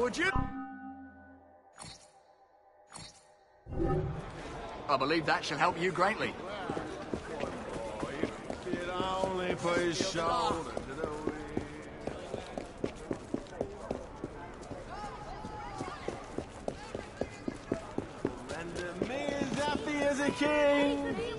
Would you? I believe that shall help you greatly. as a king.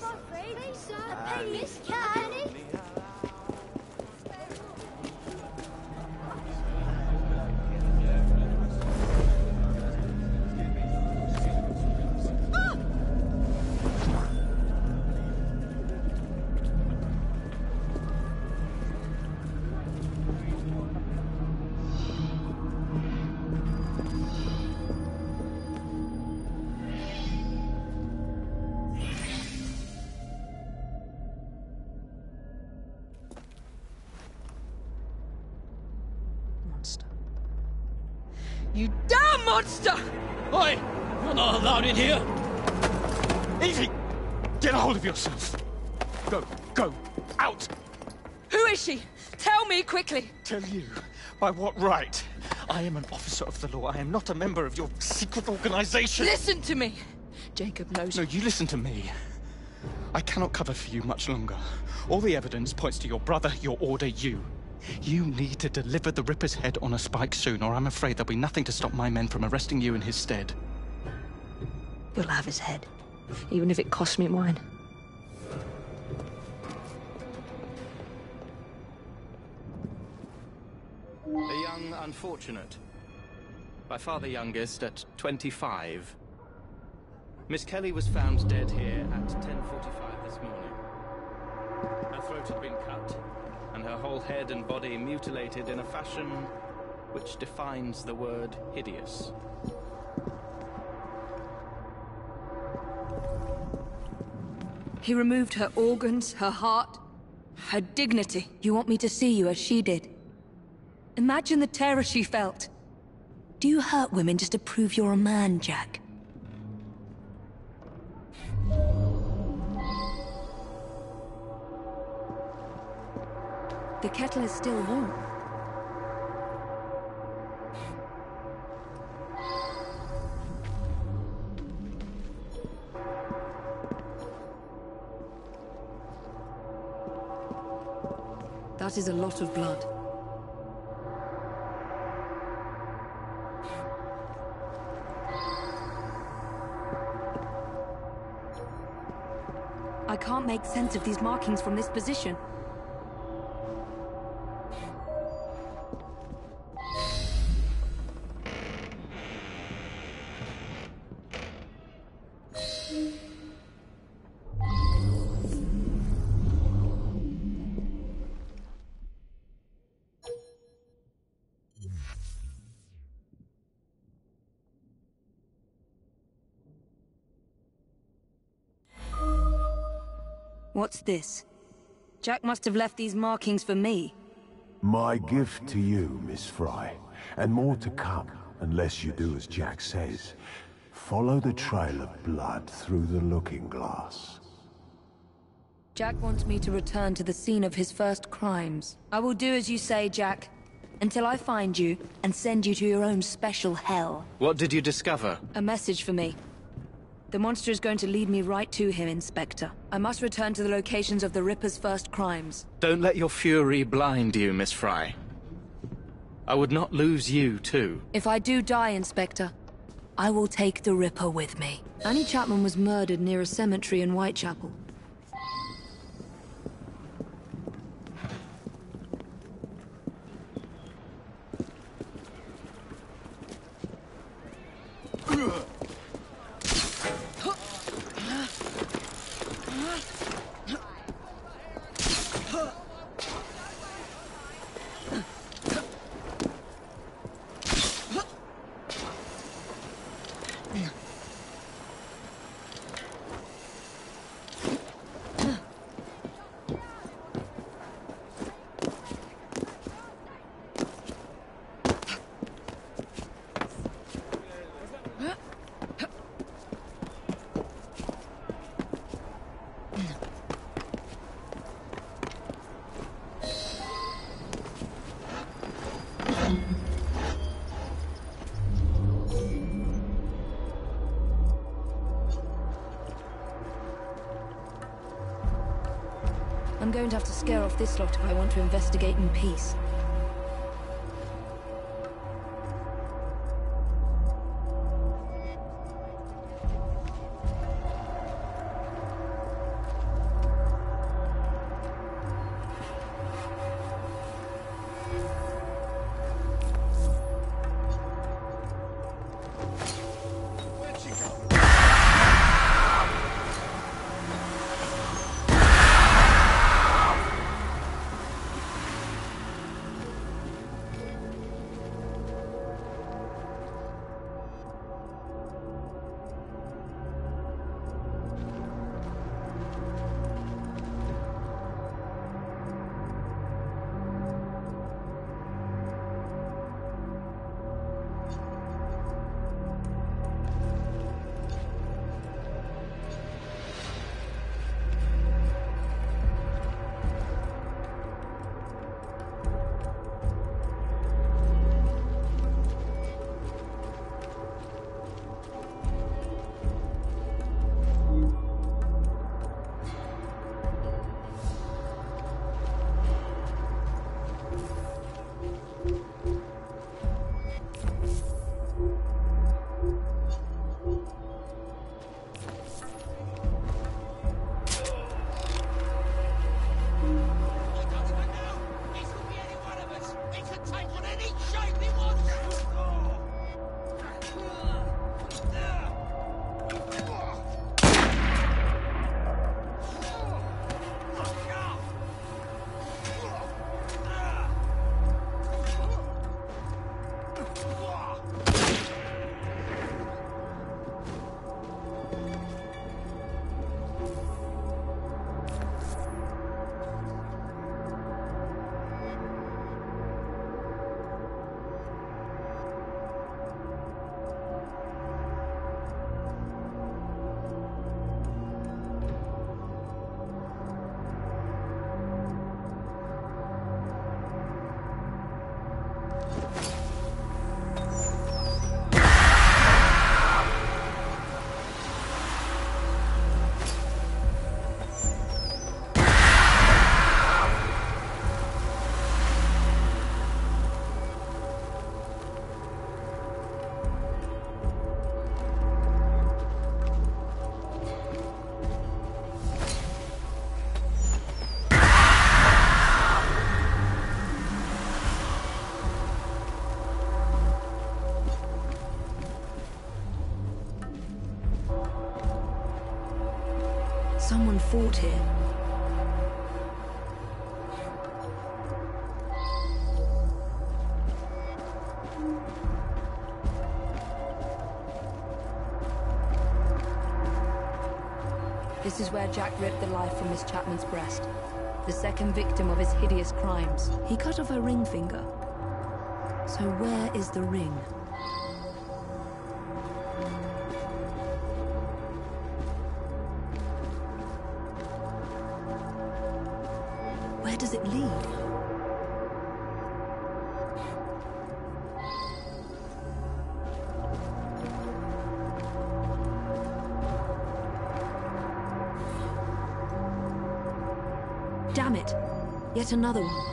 Not allowed in here! Evie! Get a hold of yourself! Go, go, out! Who is she? Tell me quickly. Tell you? By what right? I am an officer of the law. I am not a member of your secret organization. Listen to me. Jacob knows. No, you listen to me. I cannot cover for you much longer. All the evidence points to your brother, your order, you. You need to deliver the Ripper's head on a spike soon, or I'm afraid there'll be nothing to stop my men from arresting you in his stead. You'll have his head, even if it costs me mine. A young unfortunate. By far the youngest at 25. Miss Kelly was found dead here at 10.45 this morning. Her throat had been cut, and her whole head and body mutilated in a fashion which defines the word hideous. He removed her organs, her heart, her dignity. You want me to see you as she did? Imagine the terror she felt. Do you hurt women just to prove you're a man, Jack? The kettle is still warm. That is a lot of blood. I can't make sense of these markings from this position. What's this? Jack must have left these markings for me. My gift to you, Miss Frye. And more to come, unless you do as Jack says. Follow the trail of blood through the looking glass. Jack wants me to return to the scene of his first crimes. I will do as you say, Jack. Until I find you and send you to your own special hell. What did you discover? A message for me. The monster is going to lead me right to him, Inspector. I must return to the locations of the Ripper's first crimes. Don't let your fury blind you, Miss Frye. I would not lose you, too. If I do die, Inspector, I will take the Ripper with me. Annie Chapman was murdered near a cemetery in Whitechapel. To scare off this lot if I want to investigate in peace. Fought here. This is where Jack ripped the life from Miss Chapman's breast. The second victim of his hideous crimes. He cut off her ring finger. So where is the ring? Does it lead? Damn it! Yet another one.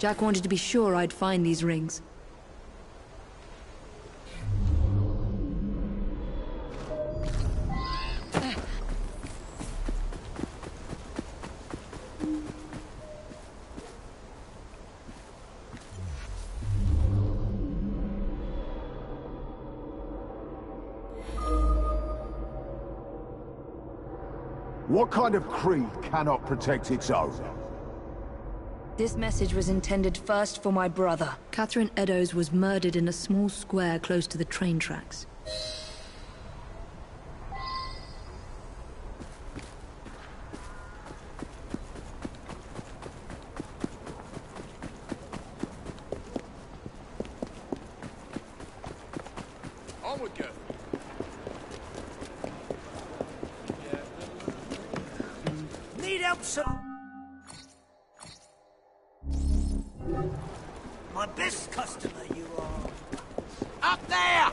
Jack wanted to be sure I'd find these rings. What kind of creed cannot protect its own? This message was intended first for my brother. Catherine Eddowes was murdered in a small square close to the train tracks. This customer you are. Up there!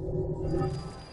you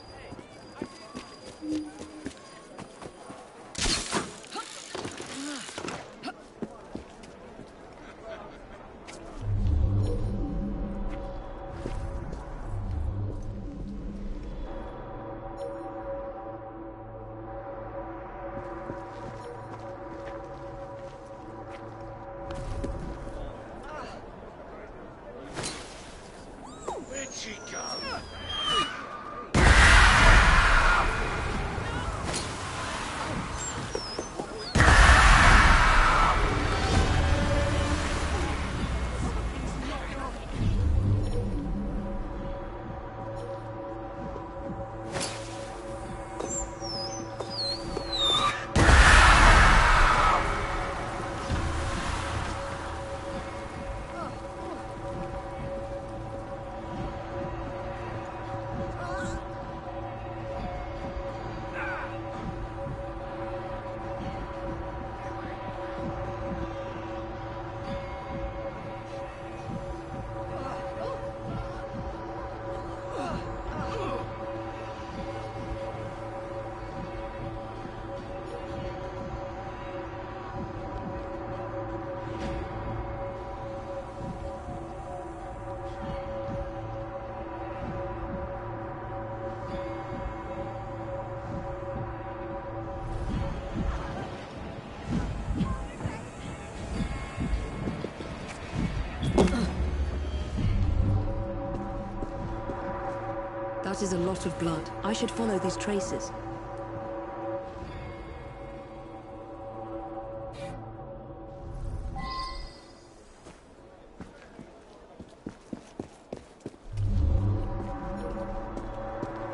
is a lot of blood. I should follow these traces.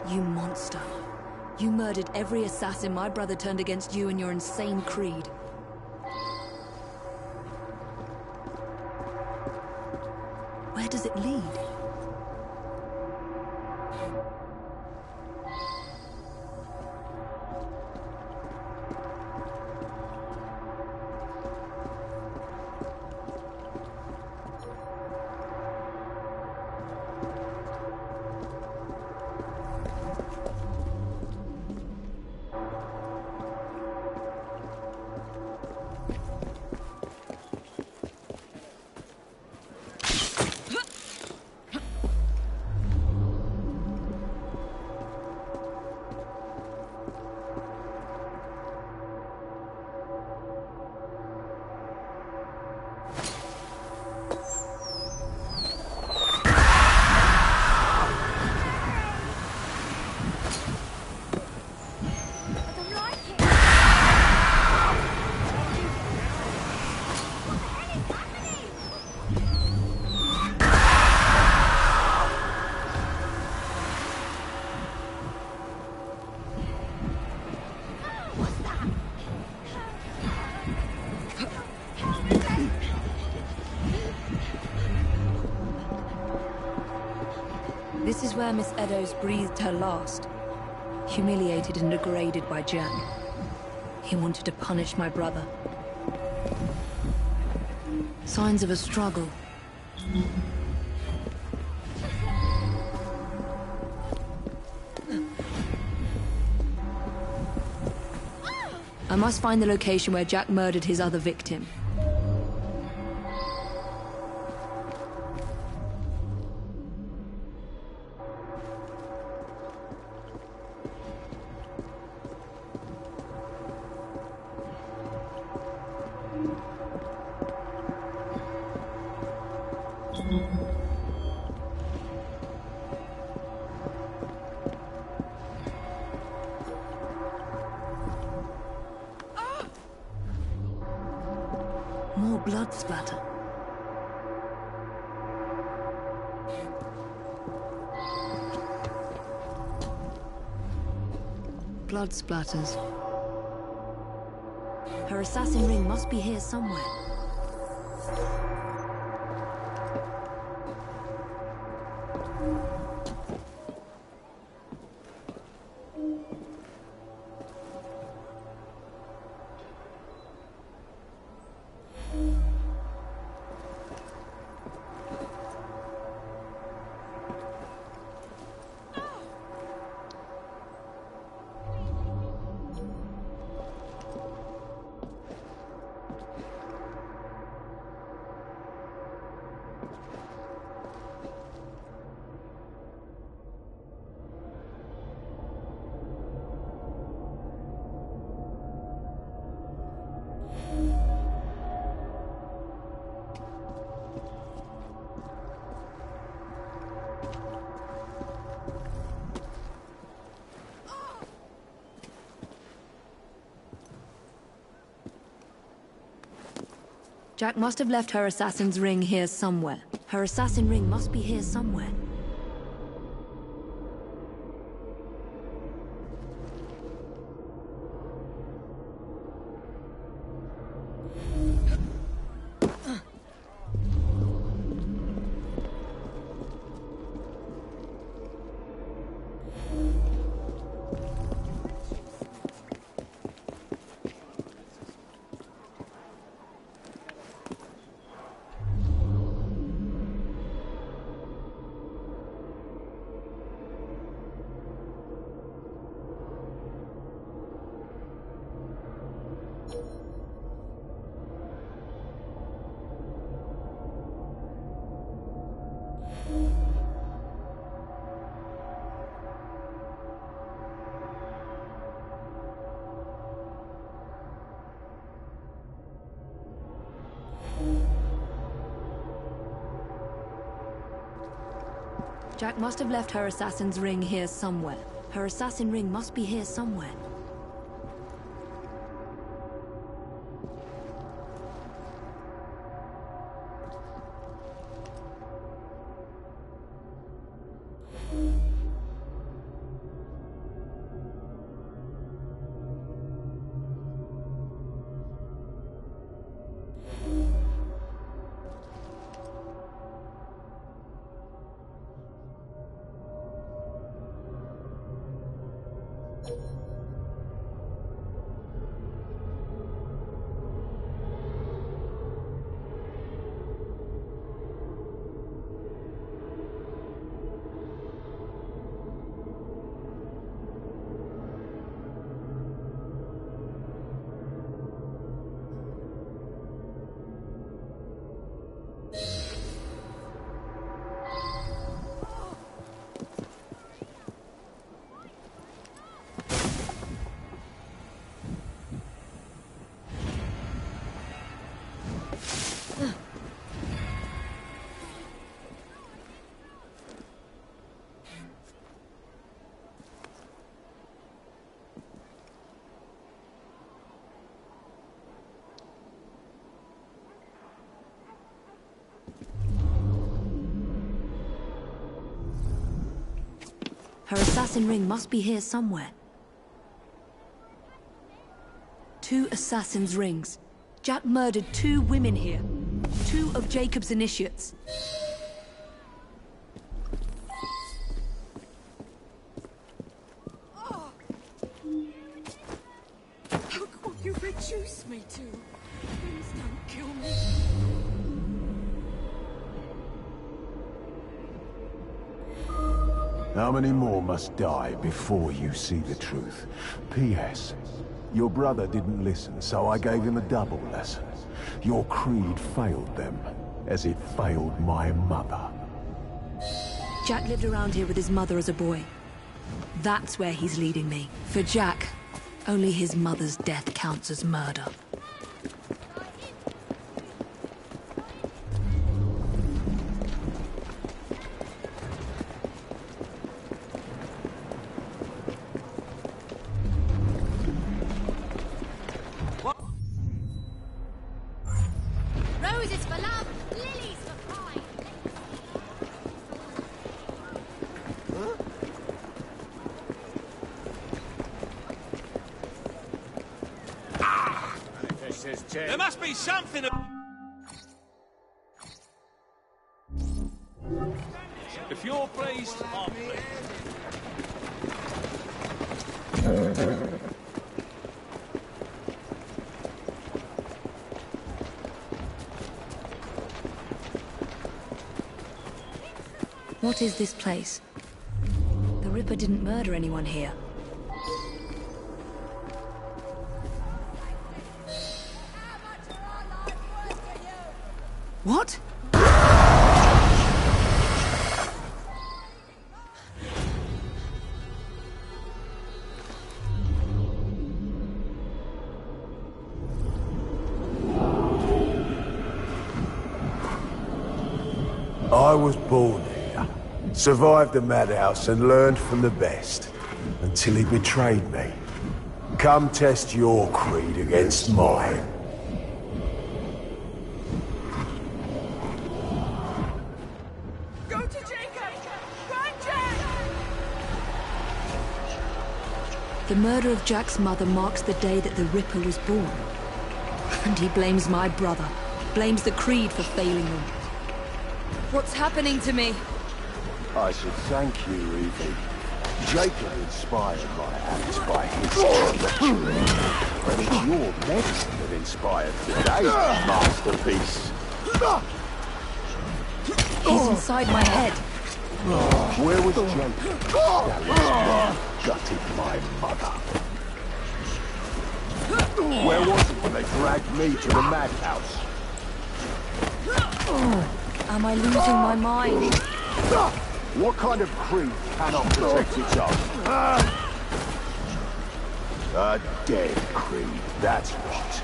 You monster. You murdered every assassin my brother turned against you and your insane creed. Where Miss Eddowes breathed her last. Humiliated and degraded by Jack. He wanted to punish my brother. Signs of a struggle. I must find the location where Jack murdered his other victim. Blood splatters. Her assassin ring must be here somewhere. Jack must have left her assassin's ring here somewhere. Her assassin ring must be here somewhere. Jack must have left her assassin's ring here somewhere. Her assassin ring must be here somewhere. Her assassin ring must be here somewhere. Two assassin's rings. Jack murdered two women here. Two of Jacob's initiates. More must die before you see the truth? P.S. Your brother didn't listen, so I gave him a double lesson. Your creed failed them, as it failed my mother. Jack lived around here with his mother as a boy. That's where he's leading me. For Jack, only his mother's death counts as murder. What is this place? The Ripper didn't murder anyone here. Survived the madhouse and learned from the best, until he betrayed me. Come test your creed against mine. Go to Jacob! Run, Jack! The murder of Jack's mother marks the day that the Ripper was born. And he blames my brother. Blames the Creed for failing him. What's happening to me? I should thank you, Evie. Jacob inspired my acts by his treachery. But it's your medicine that inspired today's masterpiece. He's inside my head. Where was Jacob? That gutted my mother. Where was he when they dragged me to the madhouse? Am I losing my mind? What kind of creed cannot protect its own? A dead creed, that's what.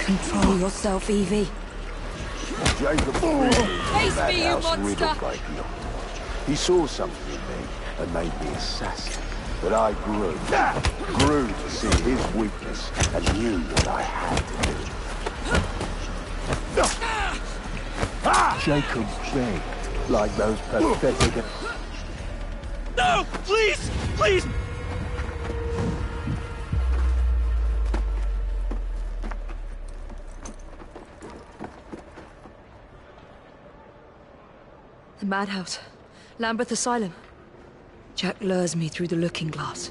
Control yourself, Evie. Jacob Face that me, you house monster! riddled by guilt. He saw something in me and made me assassin. But I grew, grew to see his weakness and knew what I had to do. Jacob begged, like those pathetic... No! Please! Please! The madhouse. Lambeth Asylum. Jack lures me through the looking glass.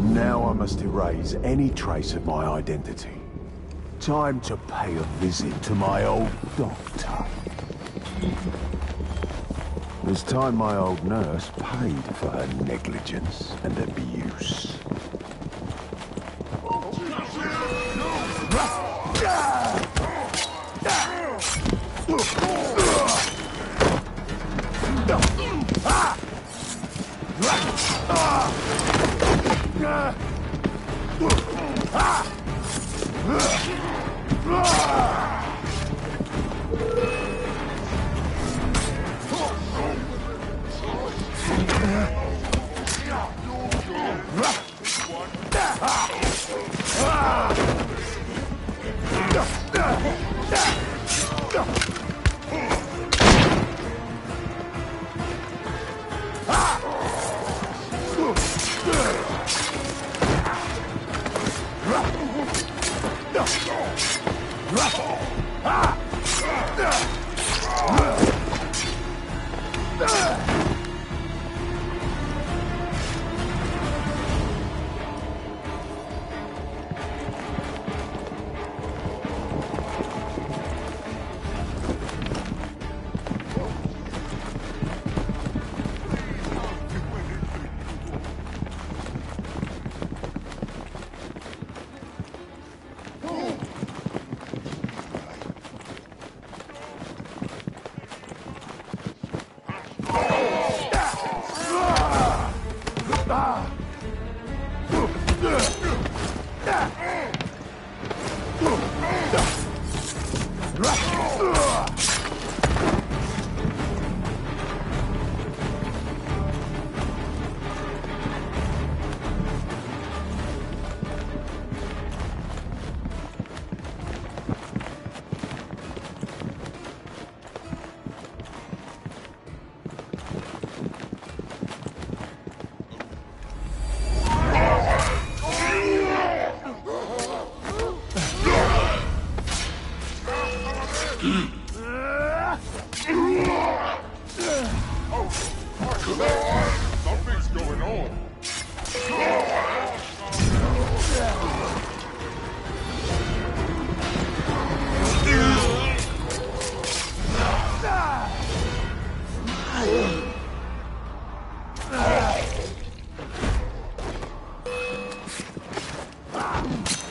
Now I must erase any trace of my identity. Time to pay a visit to my old doctor. It's time my old nurse paid for her negligence and abuse. Something's Nurse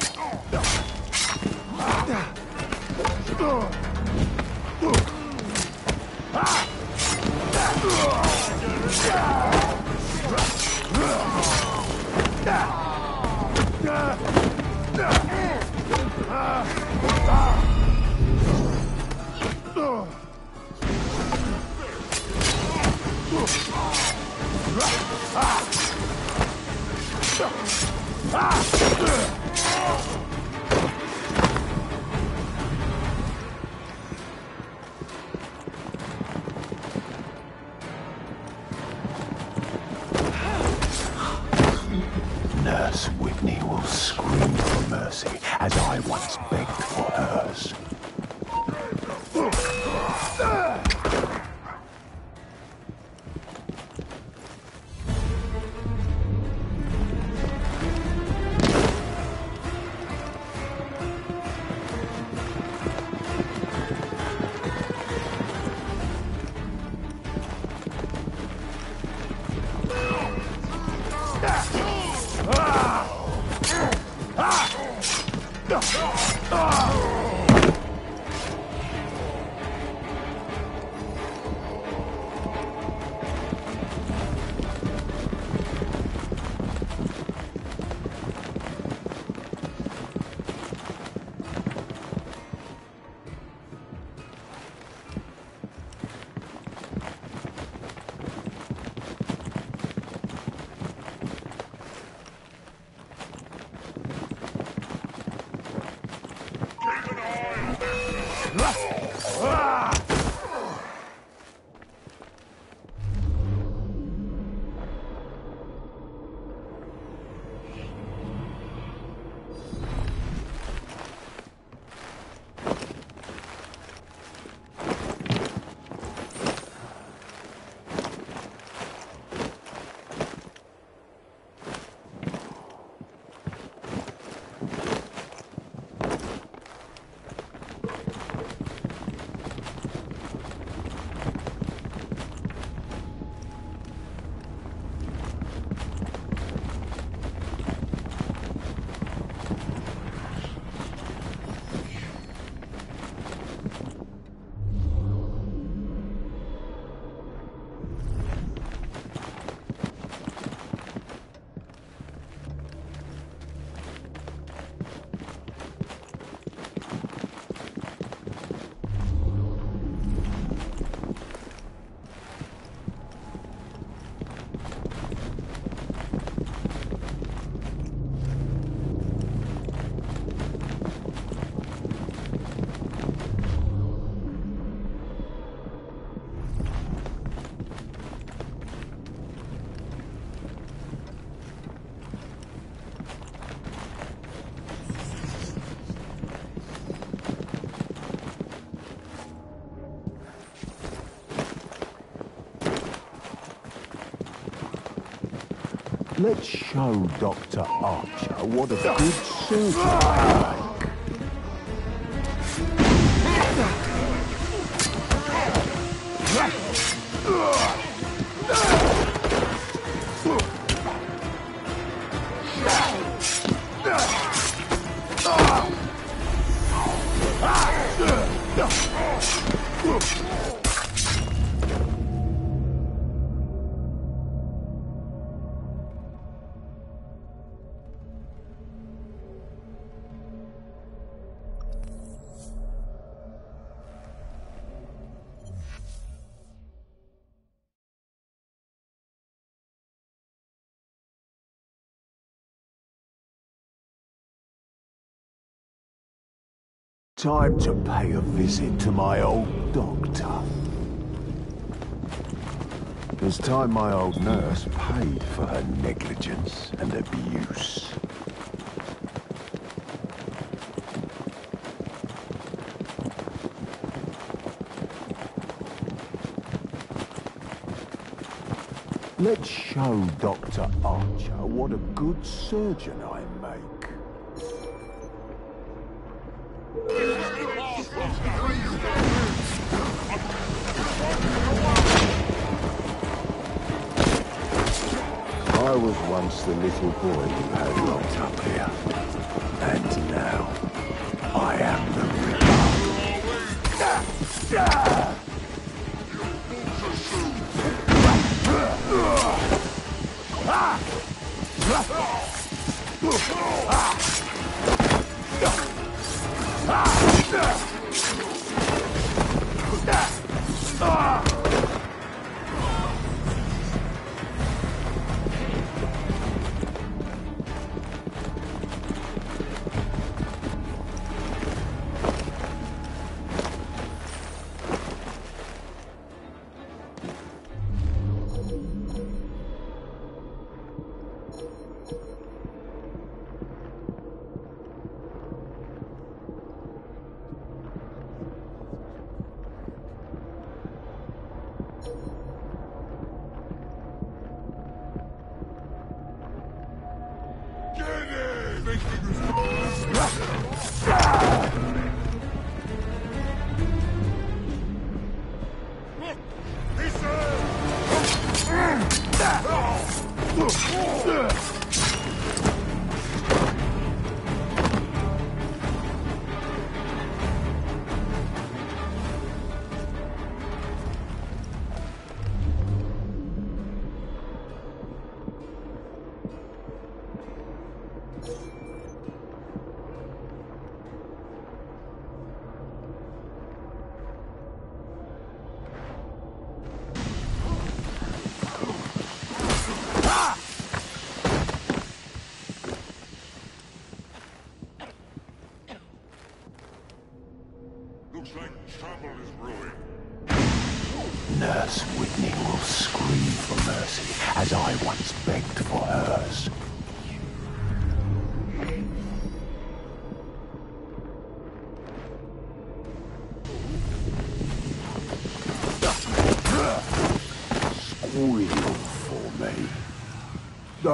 Let's show Dr. Archer what a good surgeon Time to pay a visit to my old doctor. It's time my old nurse paid for her negligence and abuse. Let's show Dr. Archer what a good surgeon I the little boy you had locked up here.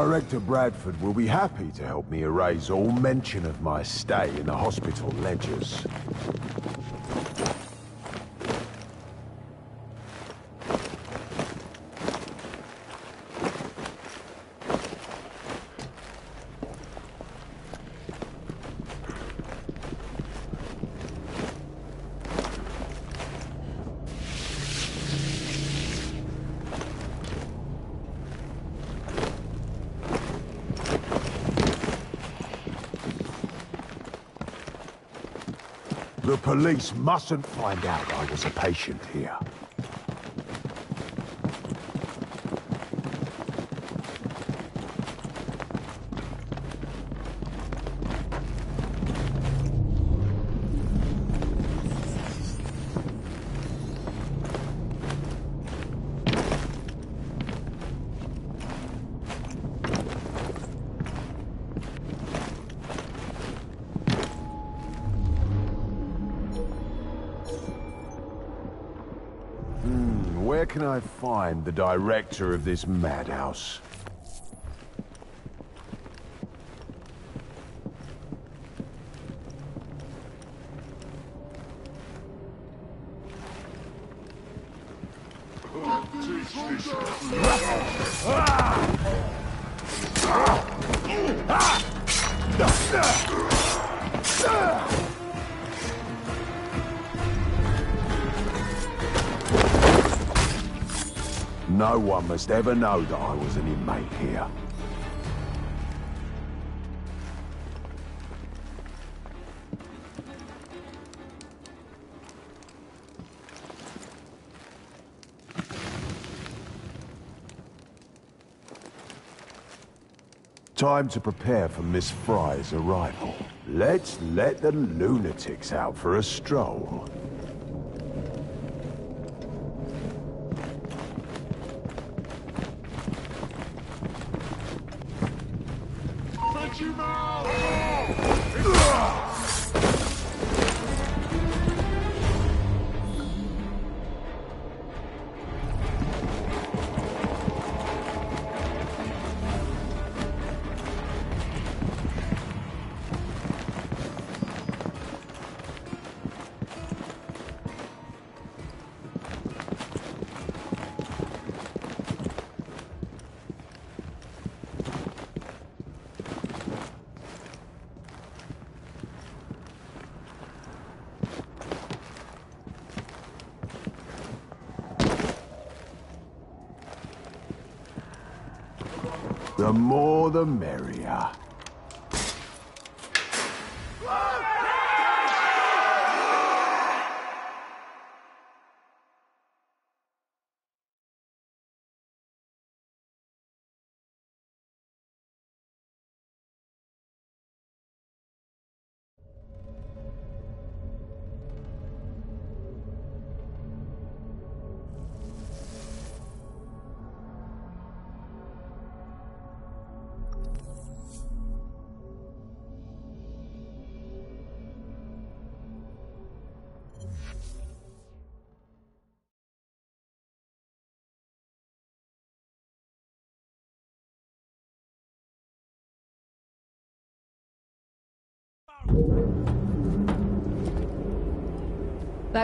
Director Bradford will be happy to help me erase all mention of my stay in the hospital ledgers. Police mustn't find out I was a patient here. Where can I find the director of this madhouse? Must ever know that I was an inmate here. Time to prepare for Miss Frye's arrival. Let's let the lunatics out for a stroll.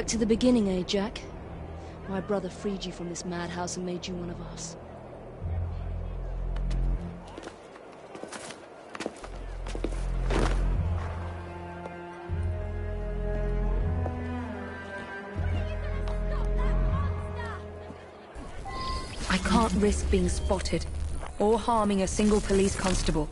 To the beginning, eh, Jack? My brother freed you from this madhouse and made you one of us. I can't risk being spotted, or harming a single police constable.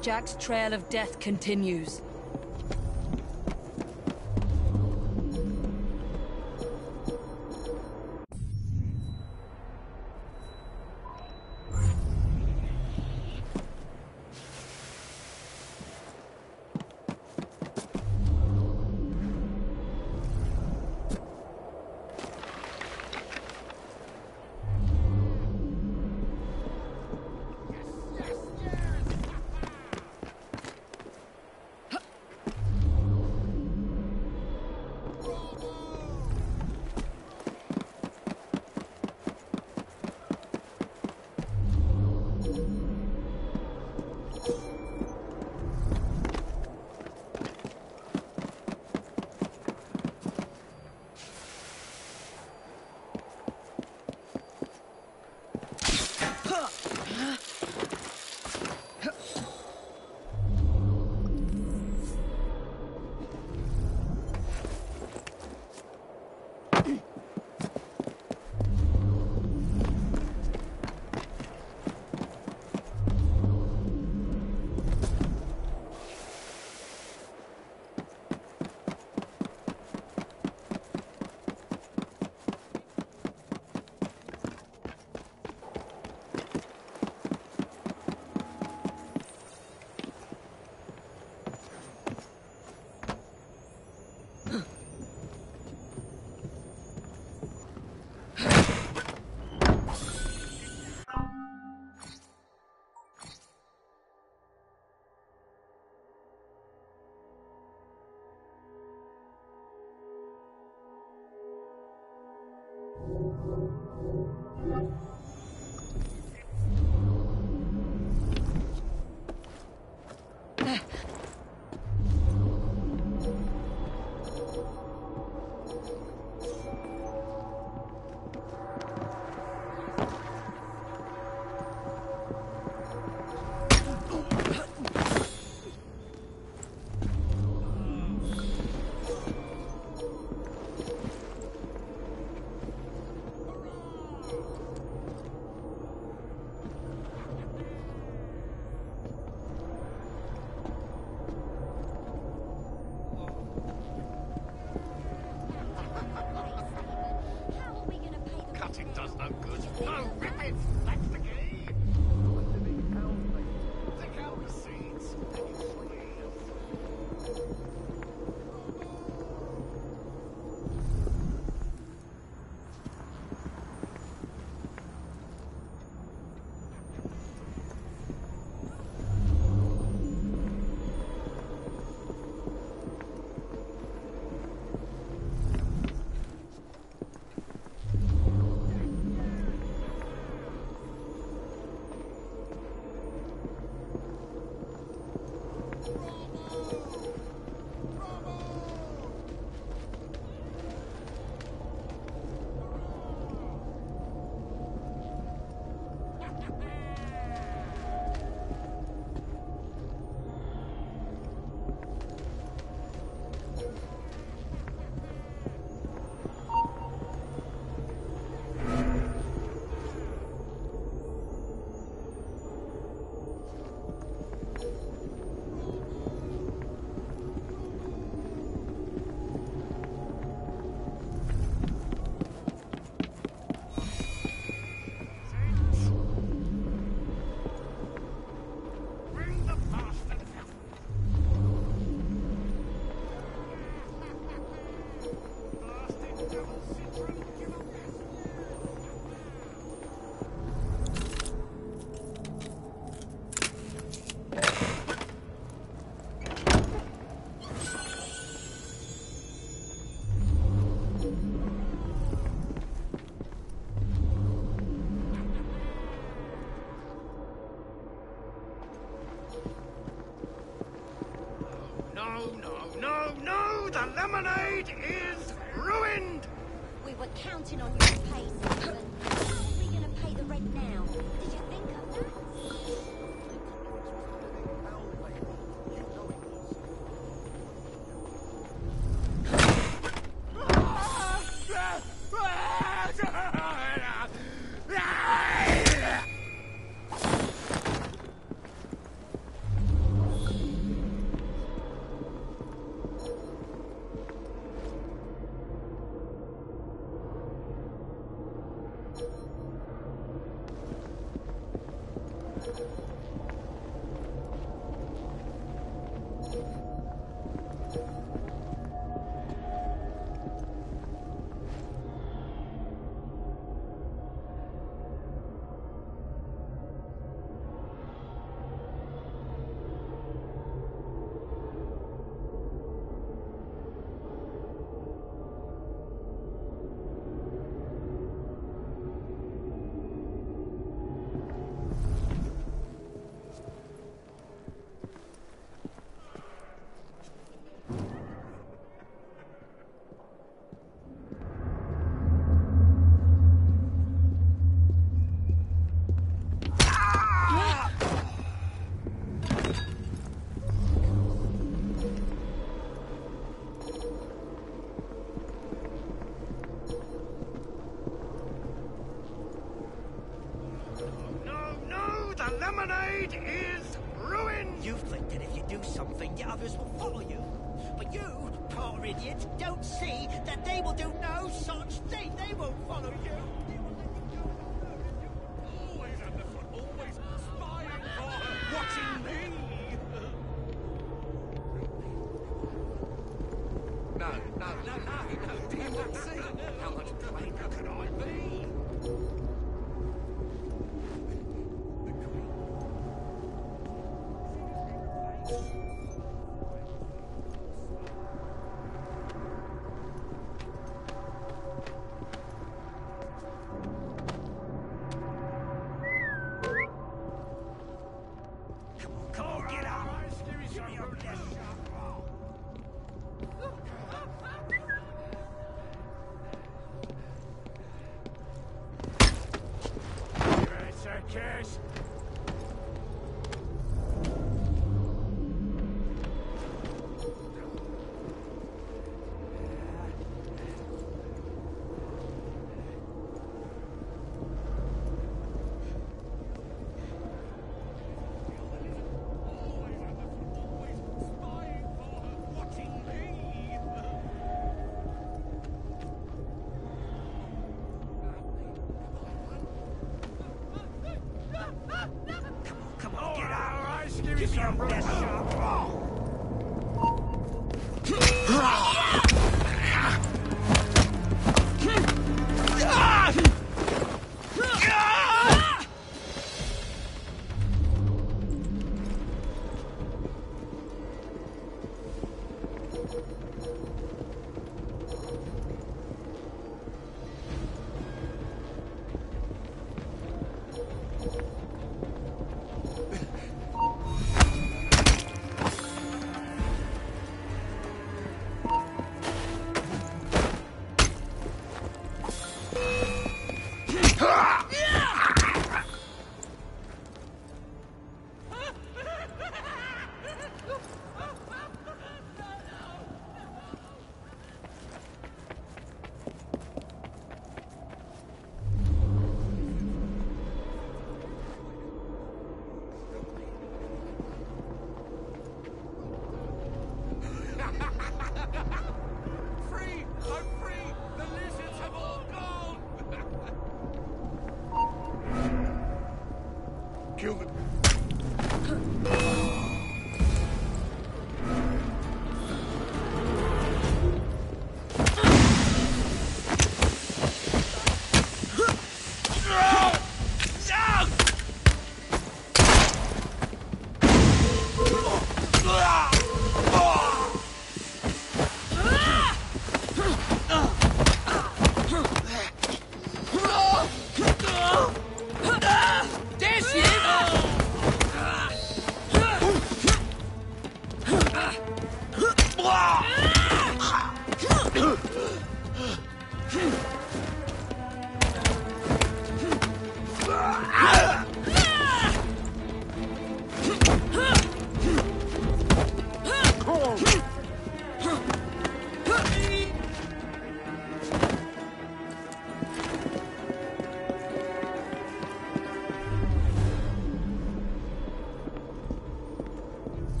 Jack's trail of death continues. Cutting No, no, no, no! The lemonade is ruined! We were counting on your pay, Stephen. How are we going to pay the rent now? They will do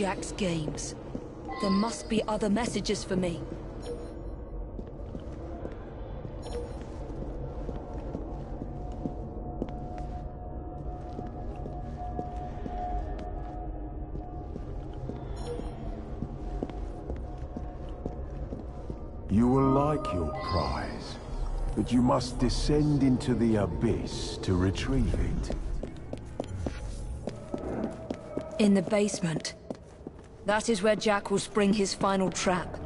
Jack's games. There must be other messages for me. You will like your prize, but you must descend into the abyss to retrieve it. In the basement. That is where Jack will spring his final trap.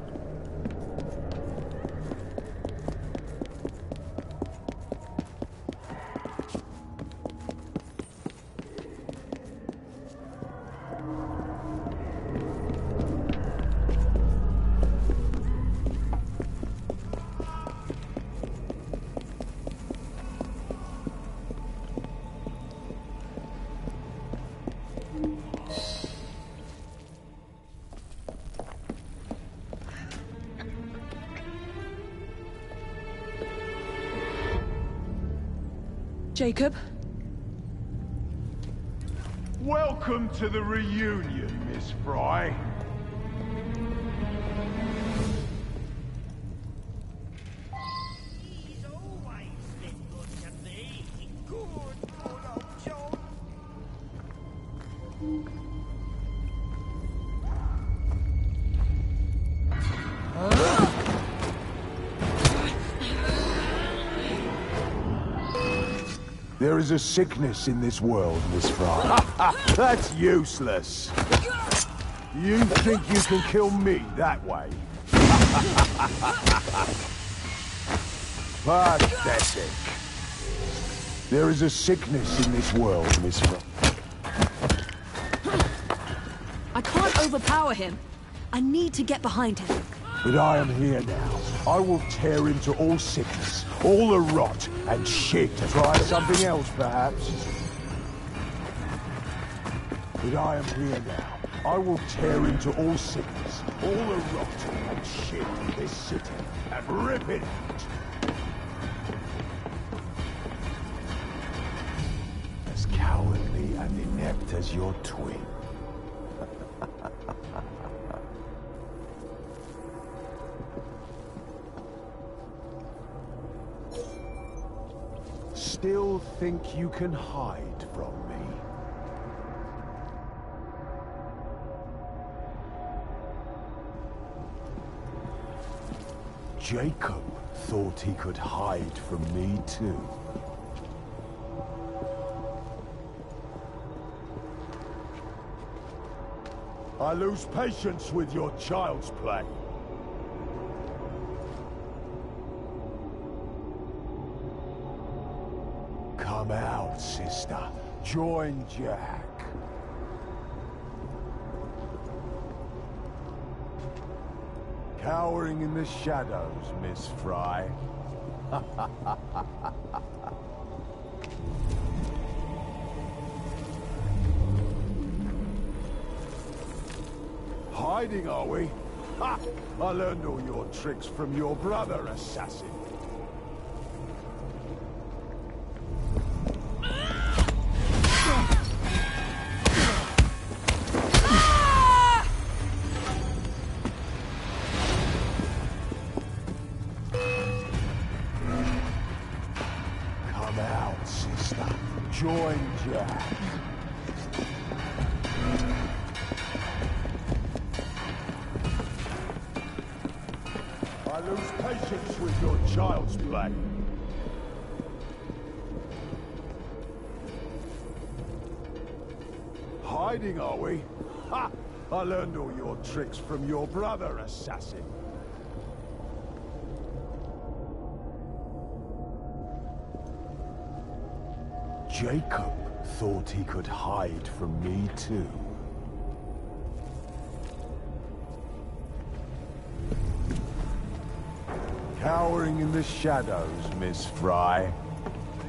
Jacob? Welcome to the reunion, Miss Frye. There is a sickness in this world, Miss Frye. That's useless. You think you can kill me that way? Pathetic. There is a sickness in this world, Miss Frye. I can't overpower him. I need to get behind him. But I am here now. I will tear into all sickness, all the rot and shit. Try something else, perhaps. But I am here now. I will tear into all sickness, all the rot and shit in this city, and rip it out. As cowardly and inept as your twin. Think you can hide from me? Jacob thought he could hide from me too. I lose patience with your child's play. Join Jack. Cowering in the shadows, Miss Frye. Hiding, are we? Ha! I learned all your tricks from your brother, assassin. Child's play. Hiding, are we? Ha! I learned all your tricks from your brother, assassin. Jacob thought he could hide from me too. The shadows, Miss Frye.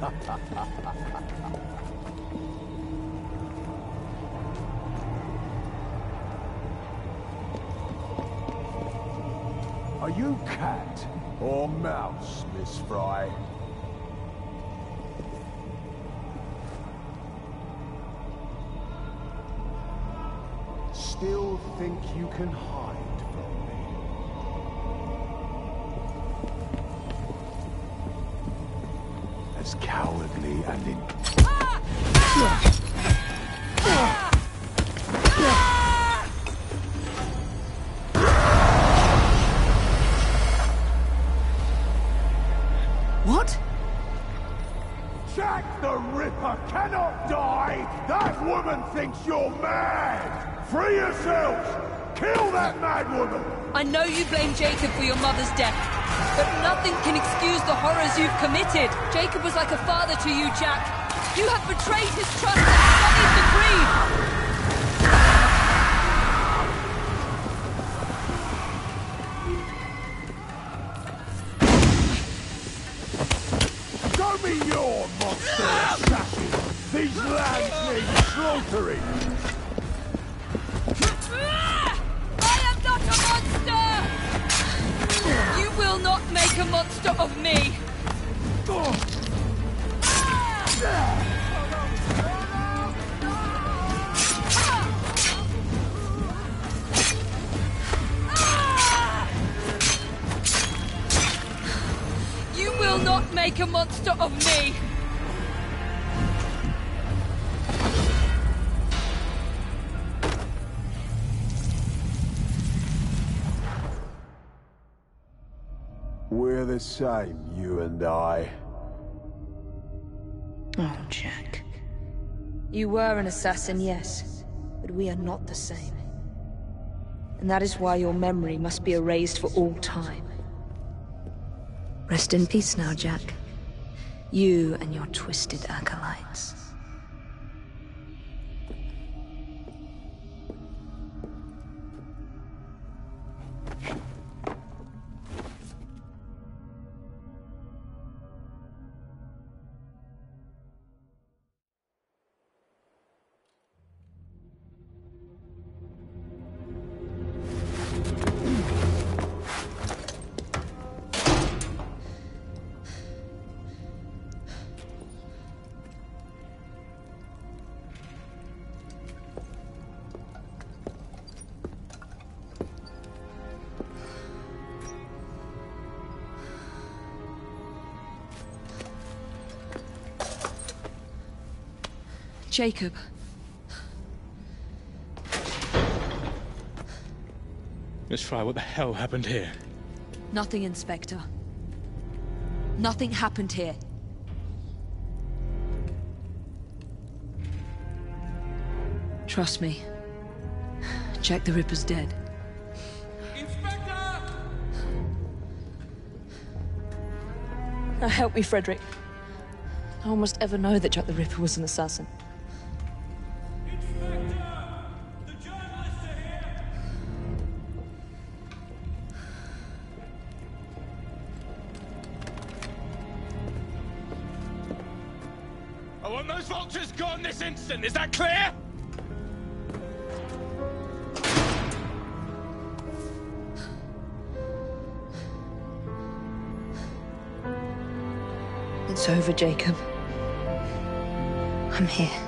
Are you cat or mouse, Miss Frye? Still think you can hide Jacob for your mother's death, but nothing can excuse the horrors you've committed. Jacob was like a father to you, Jack. You have betrayed his trust and sullied the creed. We're the same, you and I. Oh, Jack. You were an assassin, yes, but we are not the same. And that is why your memory must be erased for all time. Rest in peace now, Jack. You and your twisted acolytes. Jacob. Miss Frye, what the hell happened here? Nothing, Inspector. Nothing happened here. Trust me. Jack the Ripper's dead. Inspector! Now help me, Frederick. No one must ever know that Jack the Ripper was an assassin. Jacob. I'm here.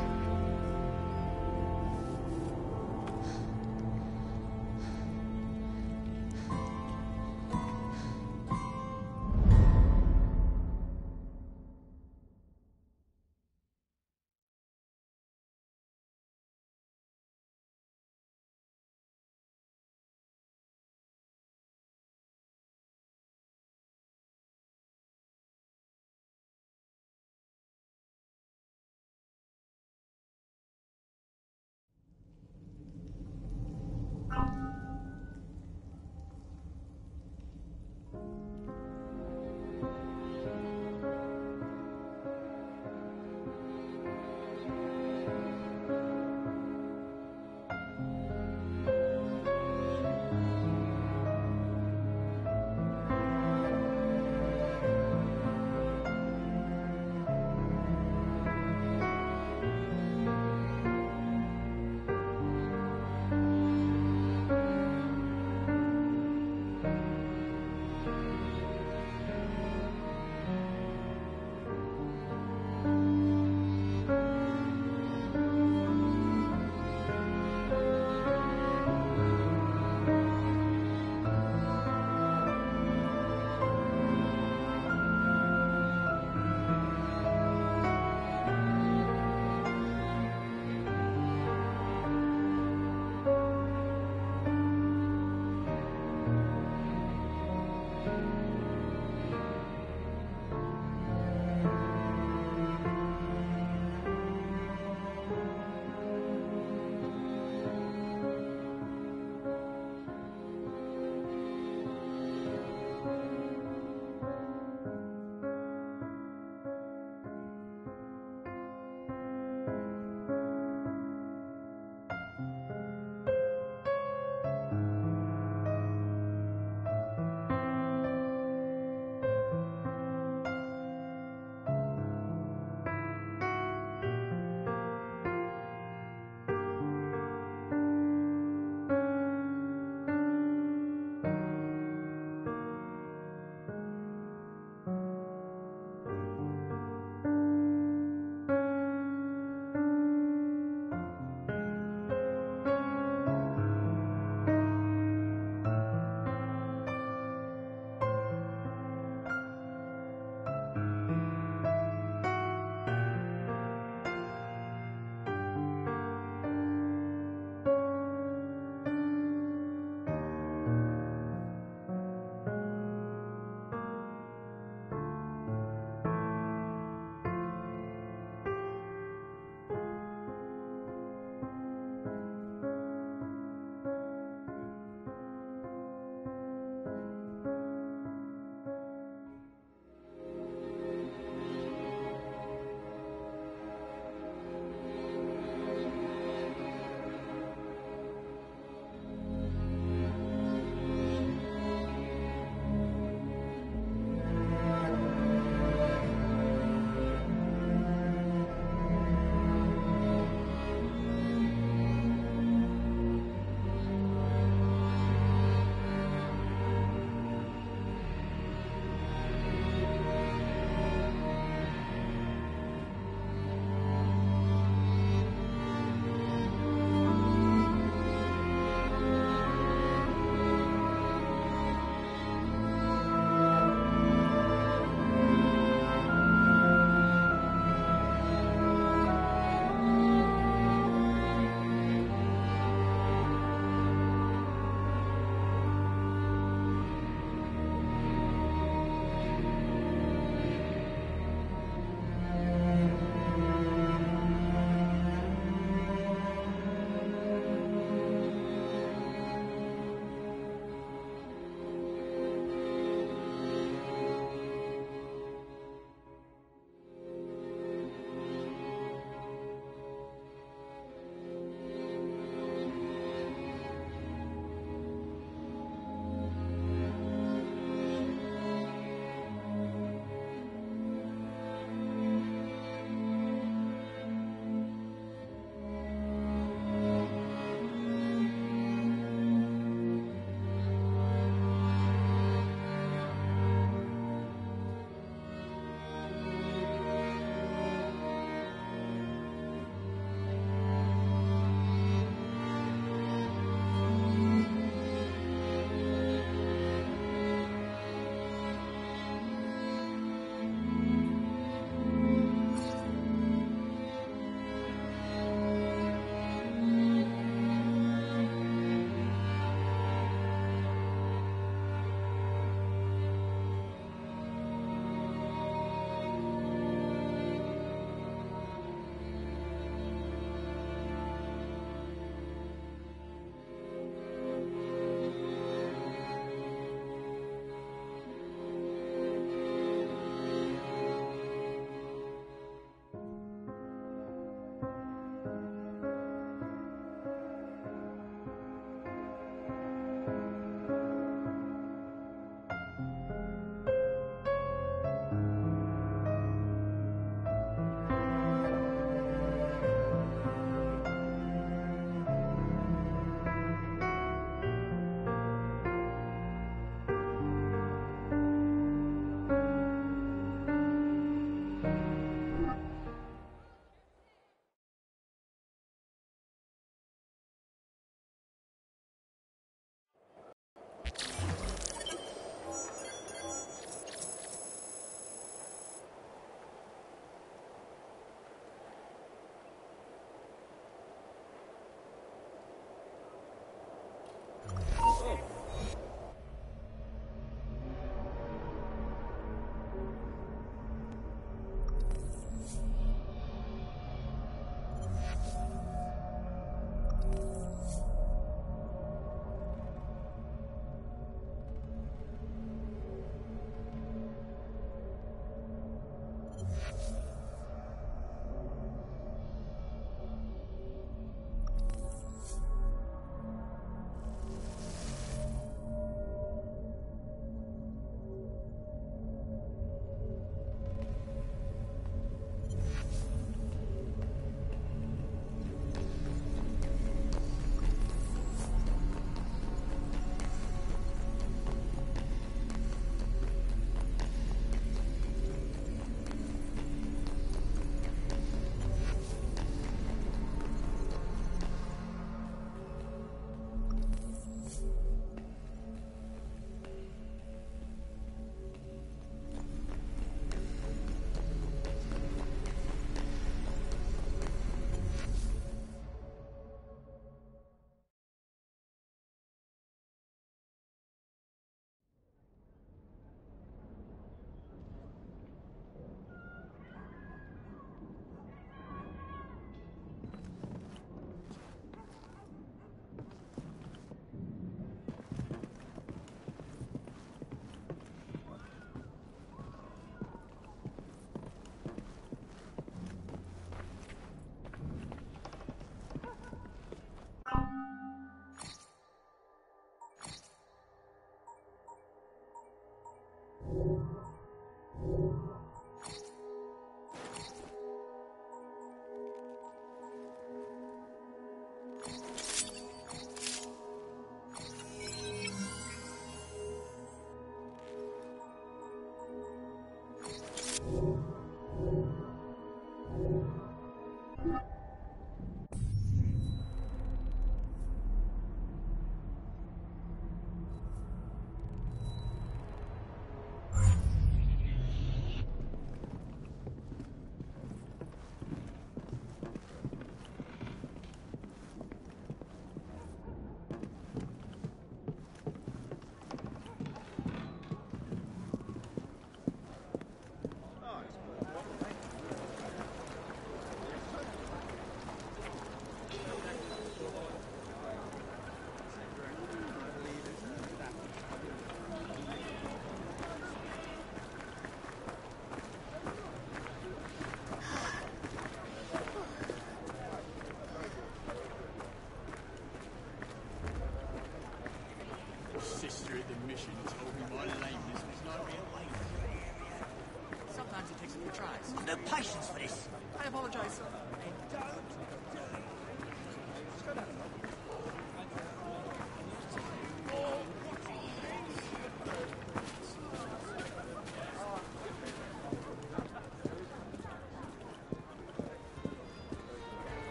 the mission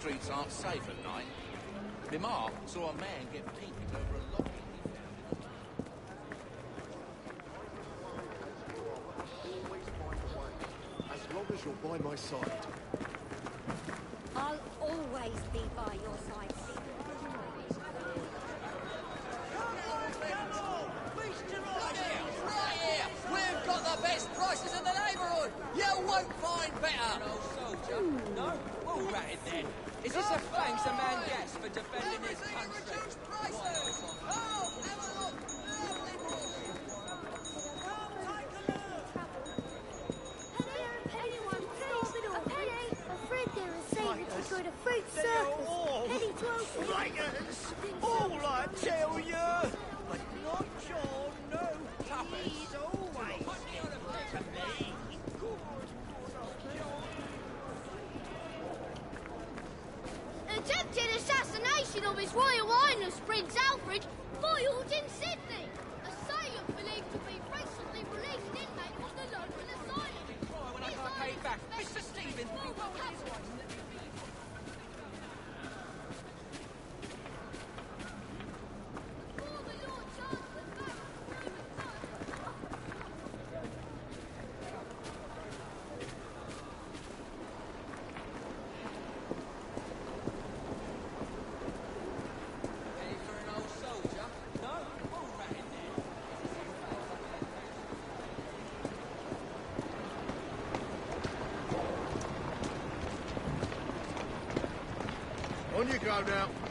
streets aren't safe at night. Mimar saw a man get pinked over a lock. As long as you're by my side. I'll always be by your side, We've got the best prices in the neighbourhood! You won't find better! An old soldier! defend. go now.